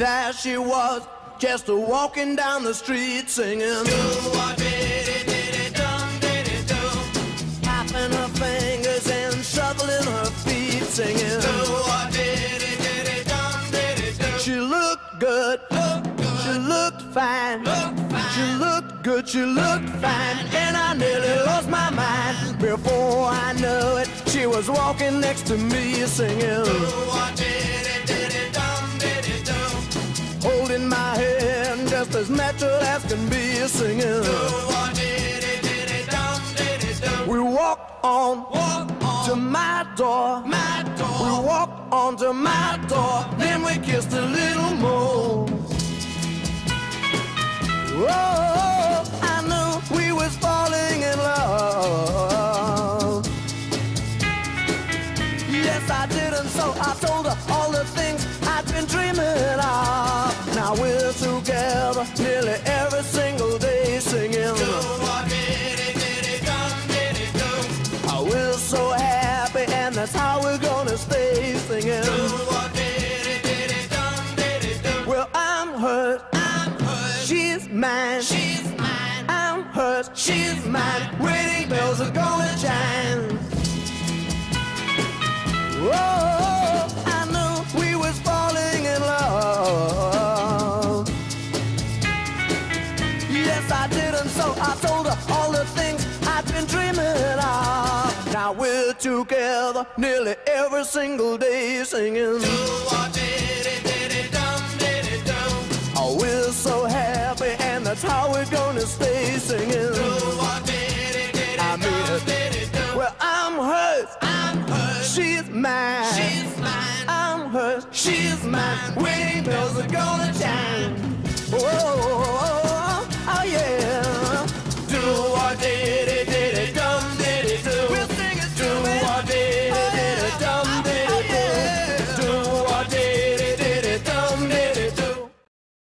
There she was, just walking down the street singing. Do what diddy diddy dum diddy do. Tapping her fingers and shuffling her feet singing. Do what diddy diddy dum diddy do. She looked good. She looked fine. She looked good. She looked fine. And I nearly lost my mind. Before I knew it, she was walking next to me singing. Holding just as natural as can be a singing. We walked on, walk to my door. We walked on to my door. Then we kissed a little more. Oh, I knew we was falling in love. Yes, I did, and so I told her all the things I'd been dreaming of. Now we're nearly every single day singing. Oh, we're so happy, and that's how we're gonna stay singing. Well, I'm hers. She's mine. She's mine. I'm hers. She's mine. Wedding bells are gonna chime. Yes, I did, and so I told her all the things I'd been dreaming of. Now we're together nearly every single day singing. Oh, we're so happy, and that's how we're gonna stay singing. I mean. Well, I'm hers. She's mine. I'm hers. She's mine. Wedding bells are gonna chime. Oh,